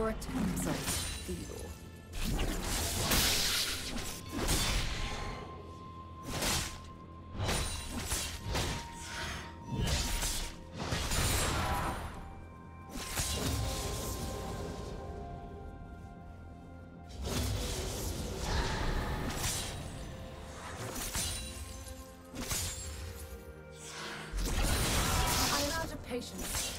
Your attempts are of patience.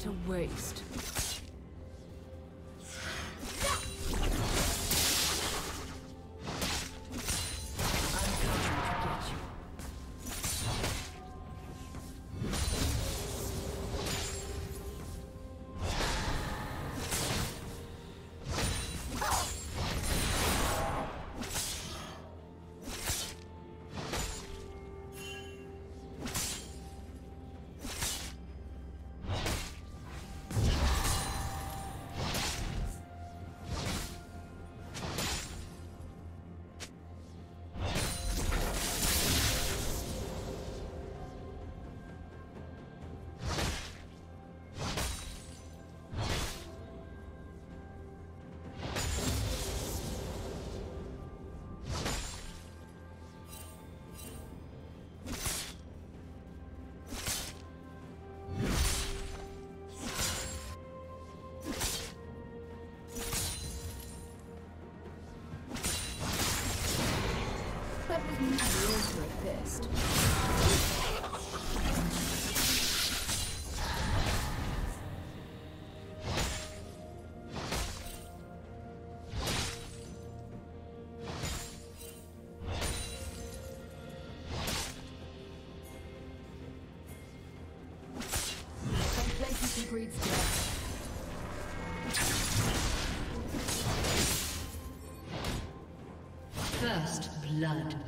What a waste. Death. First blood.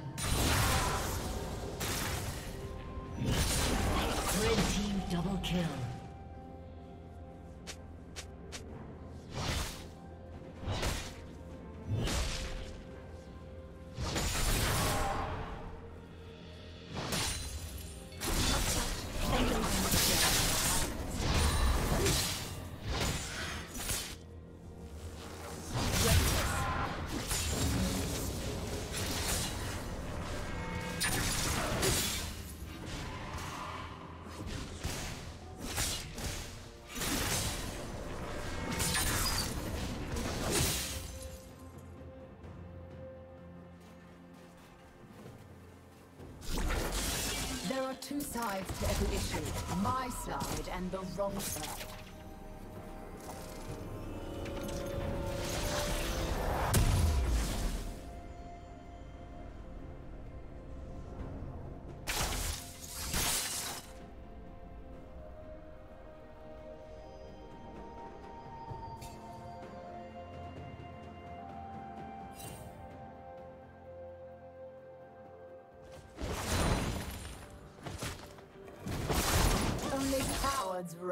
Sides to every issue. My side and the wrong side.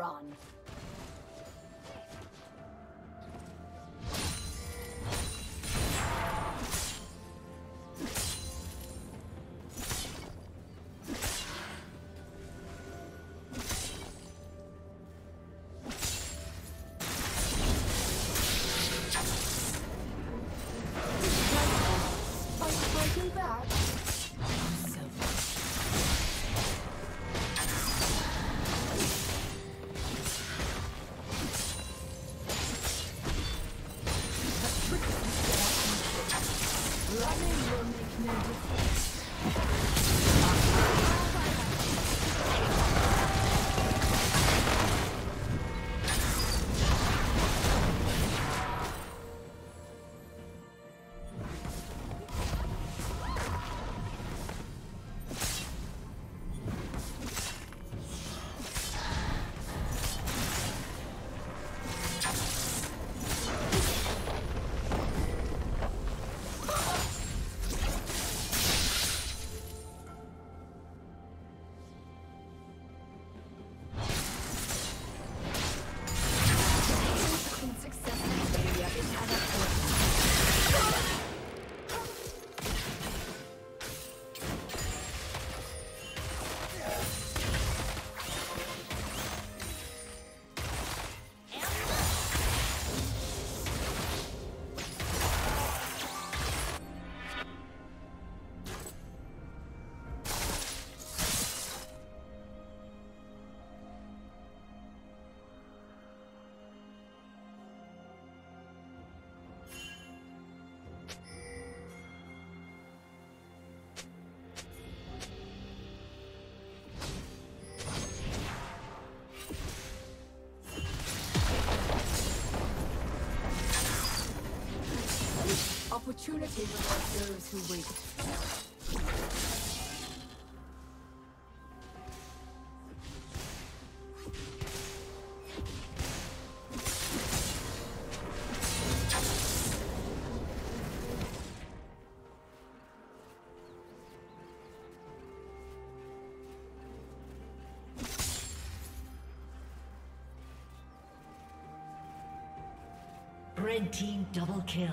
Run. Opportunity rewards those who wait. Red team double kill.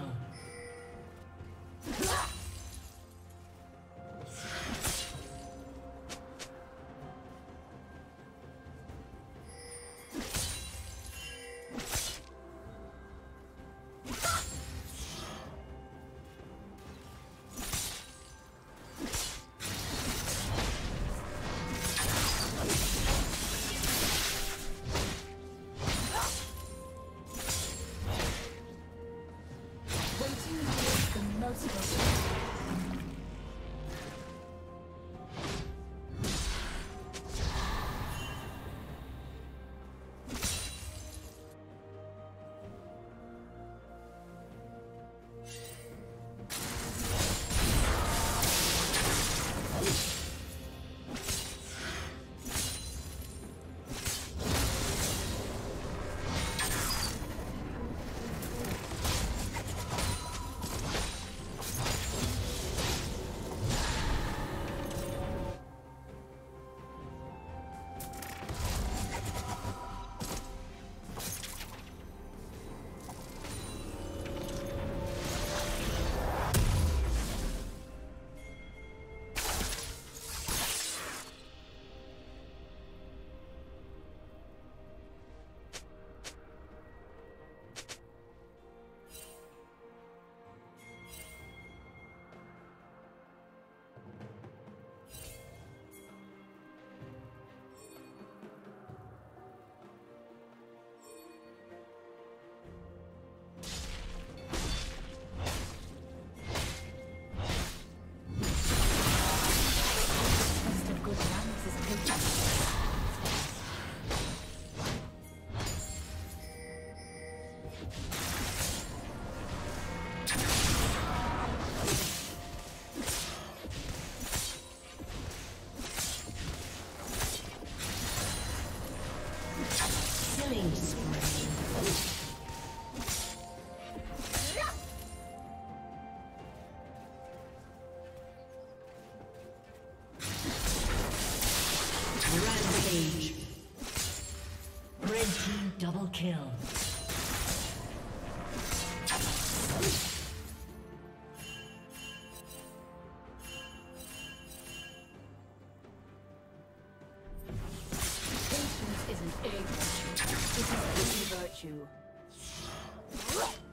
Let's go.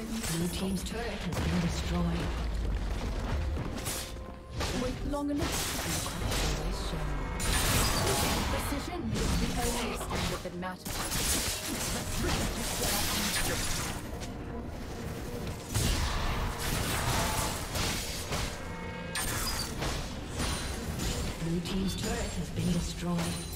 Blue Team's turret has been destroyed. Wait long enough Precision is the only standard that matters. Blue Team's turret has been destroyed.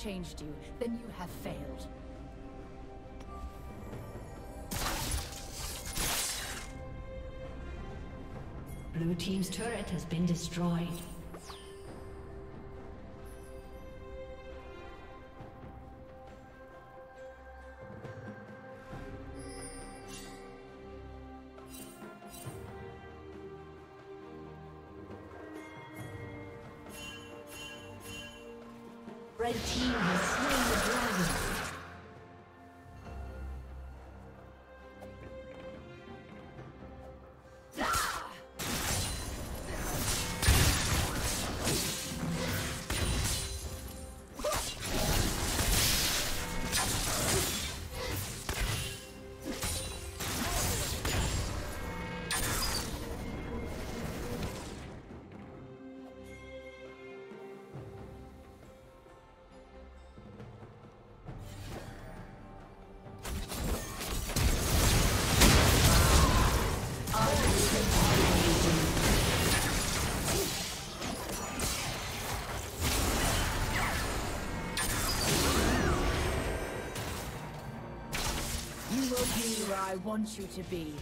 Changed you, then you have failed. Blue Team's turret has been destroyed. I want you to be.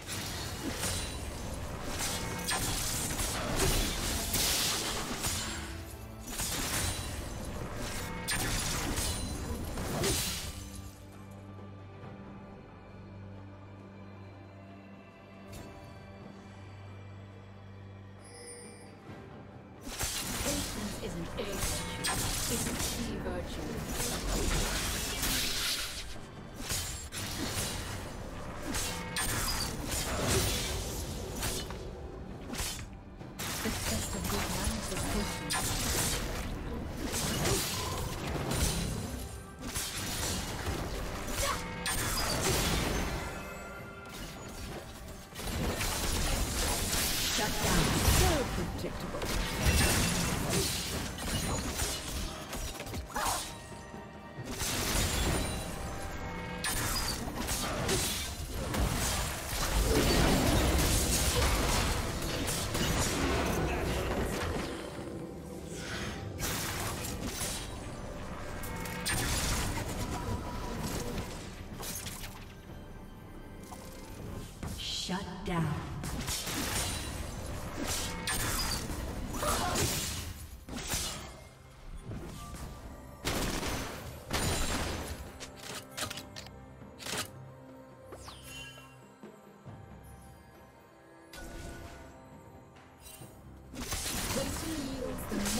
predictable.